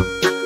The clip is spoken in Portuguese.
Música